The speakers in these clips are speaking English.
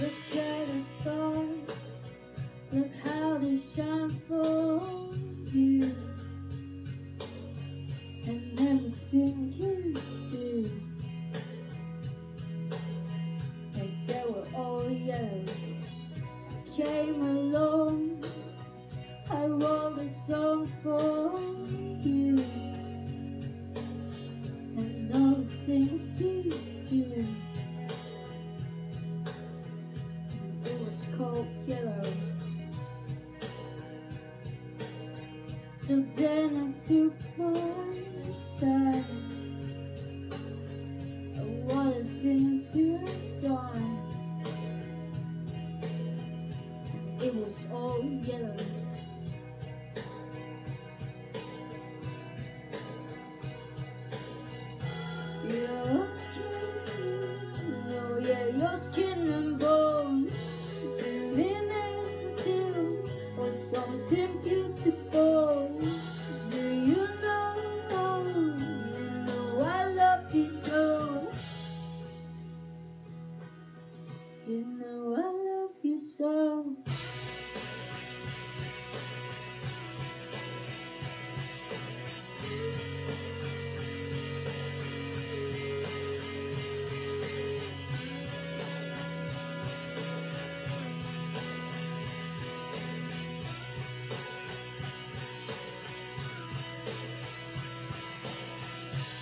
Look at the stars, look how they shine for you. And everything you do. Like they were all young. I came along, I wrote a song for cold pillow. So then I took my time. Oh, what a thing to have done. It was all yellow. Your skin, oh yeah, your skin and bone. You know I love you so.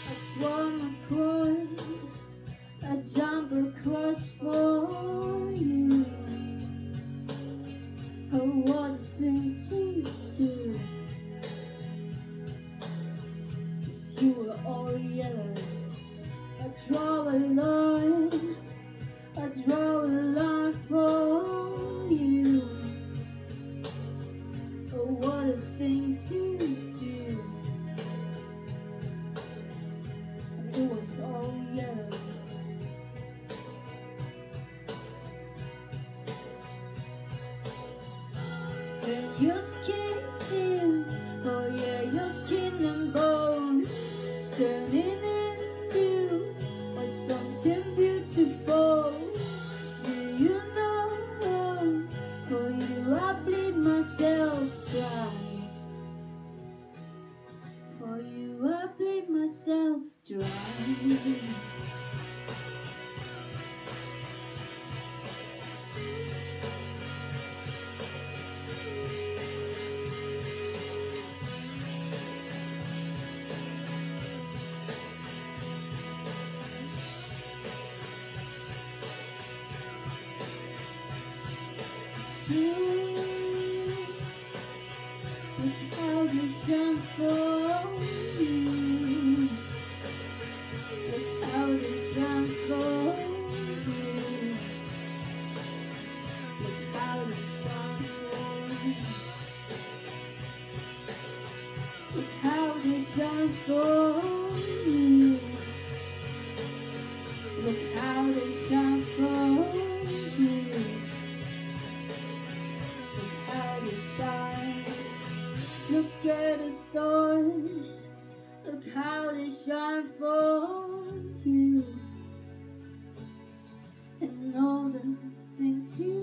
I draw a line, I draw a line for you. Oh, what a thing to do. It was all yellow. And your skin, dry. You, Look at the stars. Look how they shine for you. And all the things you